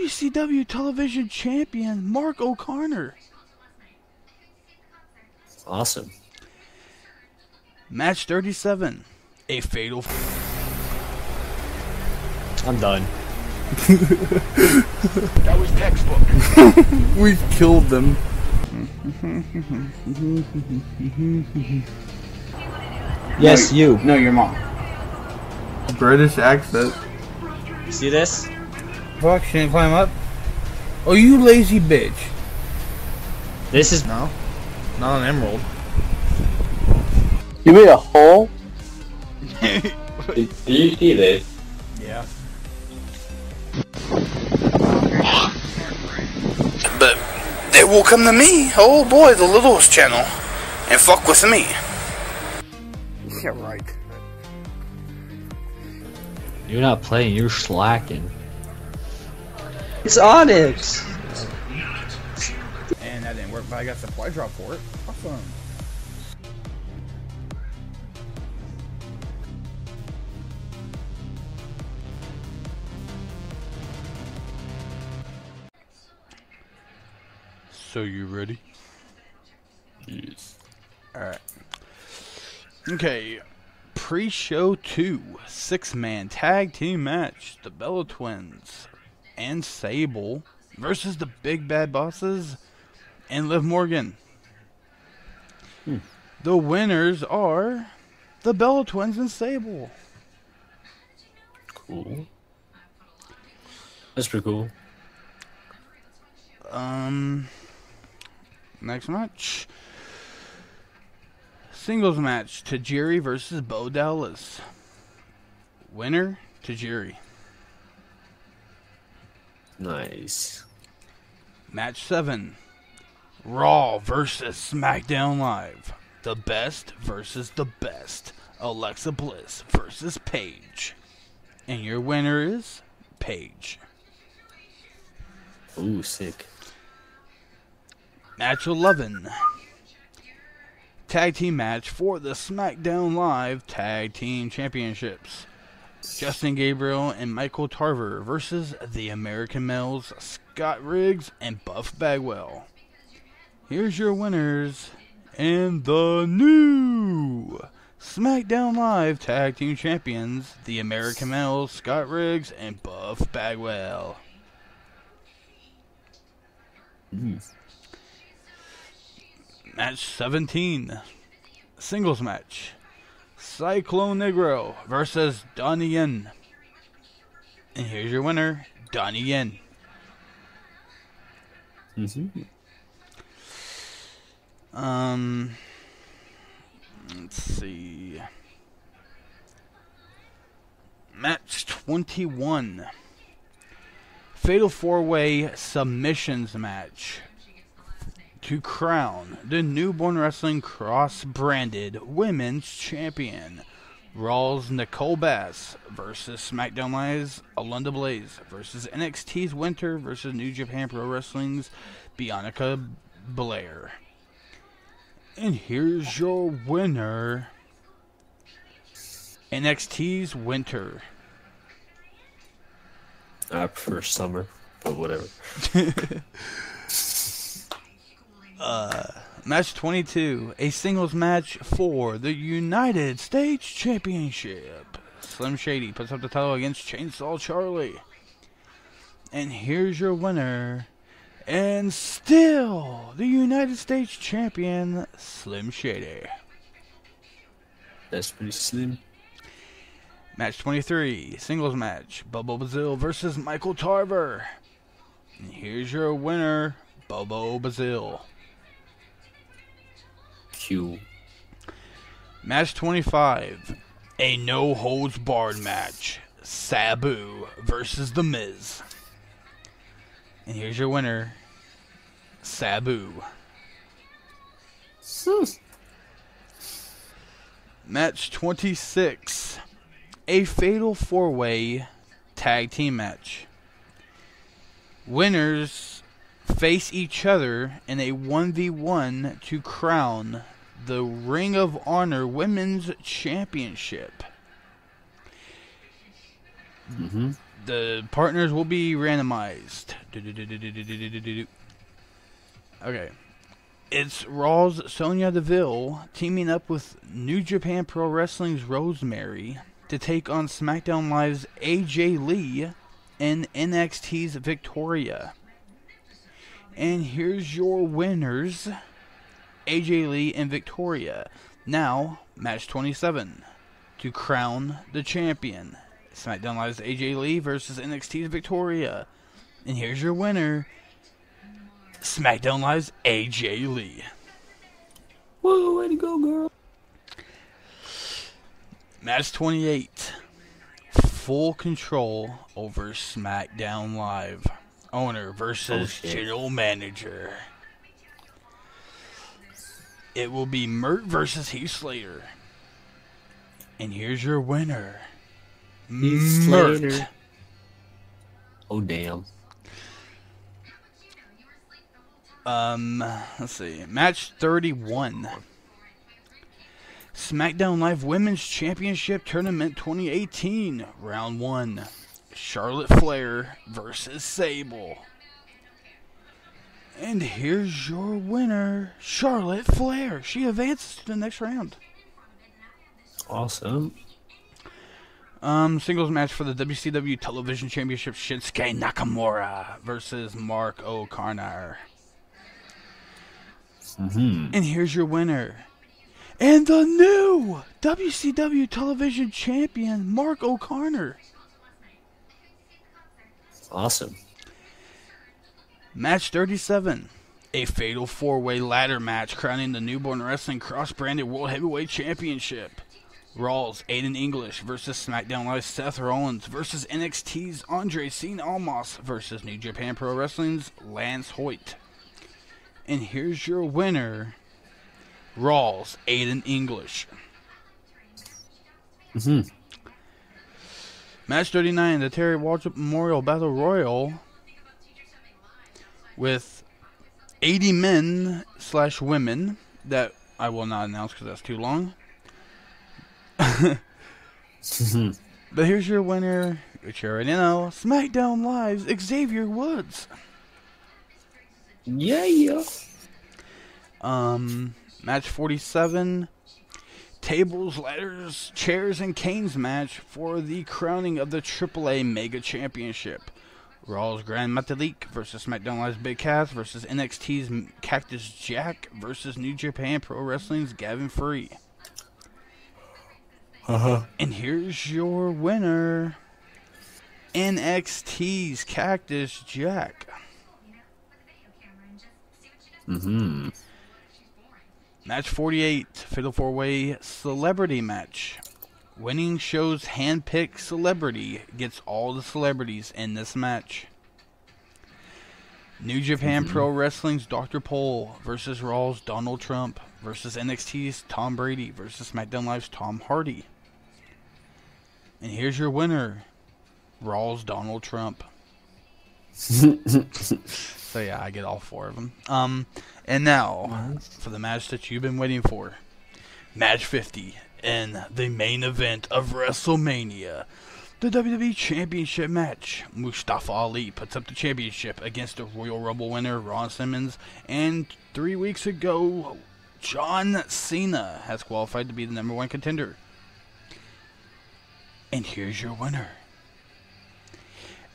WCW television champion Mark O'Connor. Awesome. Match 37. A fatal. I'm done. That was textbook. We killed them. Yes, you. No, your mom. British accent. See this? Fuck, she didn't climb up. Oh, you lazy bitch. This is No, not an emerald. You made a hole? Did, did you see this? Yeah. But they will come to me, oh boy, the littlest channel, and fuck with me. Yeah, right. You're not playing, you're slacking. It's Onyx. And that didn't work, but I got supply drop for it. Awesome. So you ready? Yes. Alright. Okay. Pre-show 2. Six-man tag team match. The Bella Twins and Sable versus the Big Bad Bosses and Liv Morgan. The winners are the Bella Twins and Sable. Cool. That's pretty cool. Um, next match. Singles match Tajiri versus Bo Dallas. Winner Tajiri. Nice. Match 7. Raw versus SmackDown Live. The best versus the best. Alexa Bliss versus Paige. And your winner is Paige. Ooh, sick. Match 11. Tag team match for the SmackDown Live Tag Team Championships. Justin Gabriel and Michael Tarver versus the American Males Scott Riggs and Buff Bagwell. Here's your winners and the new SmackDown Live Tag Team Champions, the American Males Scott Riggs and Buff Bagwell. Match 17. Singles match. Cyclone Negro versus Donnie Yen. And here's your winner, Donnie Yen. Mm-hmm. Um, let's see. Match 21. Fatal four way submissions match to crown the Newborn Wrestling cross branded women's champion. Raw's Nicole Bass versus SmackDown Live's Alundra Blayze versus NXT's Winter versus New Japan Pro Wrestling's Bianca Belair. And here's your winner NXT's Winter. I prefer summer, but whatever. Uh, match 22, a singles match for the United States Championship. Slim Shady puts up the title against Chainsaw Charlie. And here's your winner. And still the United States Champion, Slim Shady. That's pretty slim. Match 23, singles match. Bobo Brazil versus Michael Tarver. And here's your winner, Bobo Brazil. Q. Match 25, a no holds barred match. Sabu versus The Miz. And here's your winner, Sabu. Match 26, a fatal four way tag team match. Winners face each other in a 1v1 to crown the Ring of Honor Women's Championship. Mm-hmm. The partners will be randomized. Okay. It's Raw's Sonya Deville teaming up with New Japan Pro Wrestling's Rosemary to take on SmackDown Live's AJ Lee and NXT's Victoria. And here's your winners. AJ Lee and Victoria. Now, match 27 to crown the champion. SmackDown Live's AJ Lee versus NXT's Victoria. And here's your winner SmackDown Live's AJ Lee. Whoa, way to go, girl. Match 28. Full control over SmackDown Live. Owner versus Oh, general manager. It will be Mert versus Heath Slater. And here's your winner. Heath Mert. Slater. Oh, damn. Um, let's see. Match 31. SmackDown Live Women's Championship Tournament 2018, Round 1. Charlotte Flair versus Sable. And here's your winner, Charlotte Flair. She advances to the next round. Awesome. Um, singles match for the WCW Television Championship Shinsuke Nakamura versus Mark O'Connor. Mm-hmm. And here's your winner. And the new WCW television champion, Mark O'Connor. Awesome. Match 37. A fatal four way ladder match crowning the Newborn Wrestling Cross Branded World Heavyweight Championship. Raw's Aiden English versus SmackDown Live's Seth Rollins versus NXT's Andre Cien Almas versus New Japan Pro Wrestling's Lance Hoyt. And here's your winner, Raw's Aiden English. Mm-hmm. Match 39, the Terry Waltrip Memorial Battle Royal with 80 men slash women that I will not announce because that's too long. But here's your winner, which you already know, SmackDown Live's Xavier Woods. yeah, yeah. Um, match 47. Tables, ladders, chairs, and canes match for the crowning of the AAA Mega Championship. Raw's Grand Metalik versus SmackDown Live's Big Cass versus NXT's Cactus Jack versus New Japan Pro Wrestling's Gavin Free. Uh-huh. And here's your winner NXT's Cactus Jack. Mm-hmm. Match 48, Fatal 4 Way Celebrity Match. Winning show's handpicked celebrity gets all the celebrities in this match. New Japan Pro Wrestling's Dr. Pole versus Raw's Donald Trump versus NXT's Tom Brady versus SmackDown Live's Tom Hardy. And here's your winner, Raw's Donald Trump. So yeah, I get all four of them. Um, and now for the match that you've been waiting for, match 50 in the main event of WrestleMania, the WWE Championship match. Mustafa Ali puts up the championship against the Royal Rumble winner Ron Simmons, and three weeks ago, John Cena has qualified to be the number one contender. And here's your winner.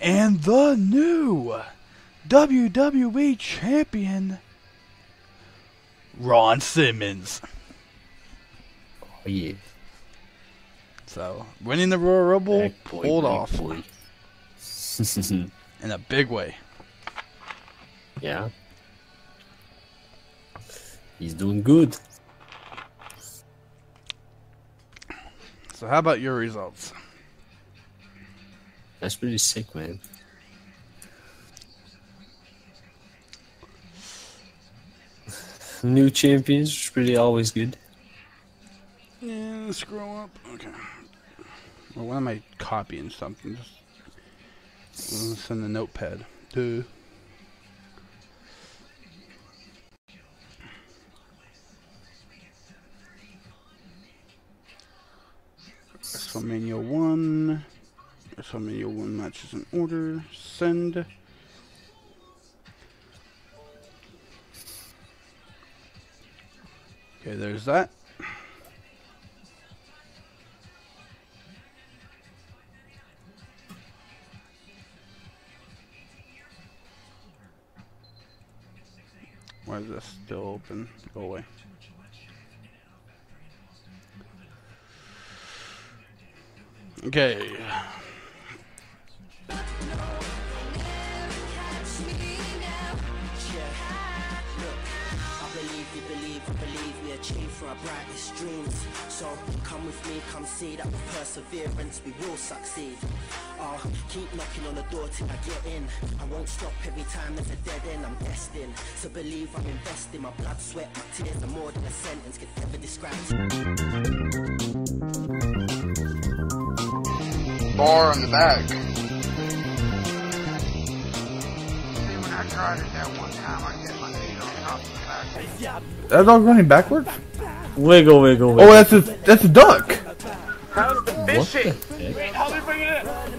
And the new WWE Champion, Ron Simmons. Yeah. So, winning the Royal Rumble boy, pulled back off boy. in a big way. yeah. He's doing good. So, how about your results? That's pretty sick, man. New champions, pretty always good. Yeah, scroll up. Okay. Well, why am I copying something? Just send the notepad. Duh. WrestleMania 1. So many one matches in order. Send. Okay, there's that. Why is this still open? Go away. Okay. Achieve for our brightest dreams. So come with me, come see that with perseverance we will succeed. I'll keep knocking on the door till I get in. I won't stop every time there's a dead end. I'm destined to believe I'm investing my blood, sweat, my tears are more than a sentence could ever describe. bar on the back. See, when I tried it that one time, I get my feet on top of the back. That dog running backwards? Wiggle, wiggle, oh, wiggle. Oh, that's a that's a duck. How's the what the heck?